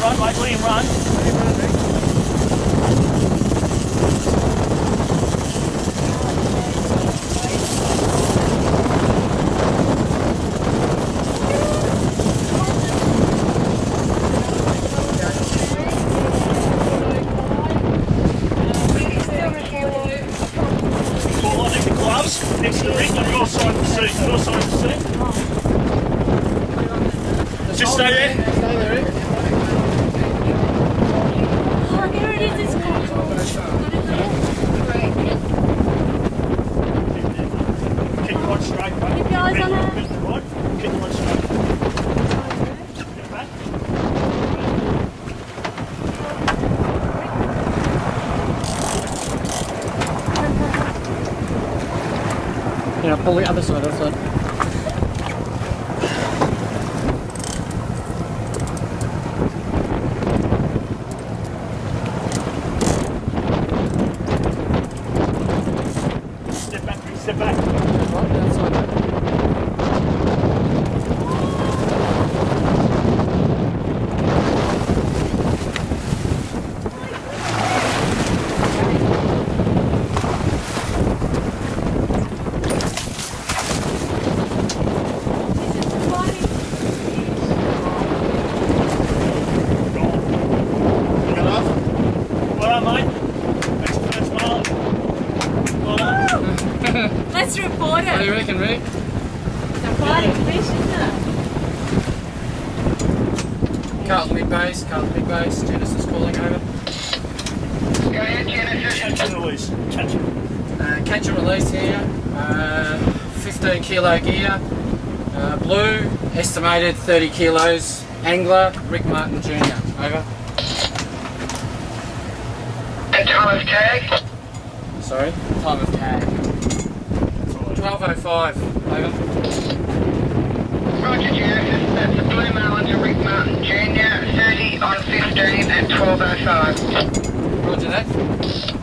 run, mate. William run. The to the. Just stay there. Stay there, Rick. Oh, there it is. It's cool. Keep the rod straight, mate. Keep your eyes on her. Keep the rod. Keep the rod straight. Get back. Yeah, pull the other side, other side. Get. What do you it. reckon, Rick? It's a fighting fish, isn't it? Carlton mid base, Carlton mid base. Genesis calling over. Catch and release. Catch it. Uh, catch and release here. Uh, 15 kilo gear. Uh, blue, estimated 30 kilos. Angler, Rick Martin Jr. Over. And time of tag? Sorry. Time of tag. 12.05. Over. Roger, Genesis. That's the Blue Marlin to Rick Martin Jr. 30 on 15 at 12.05. Roger that.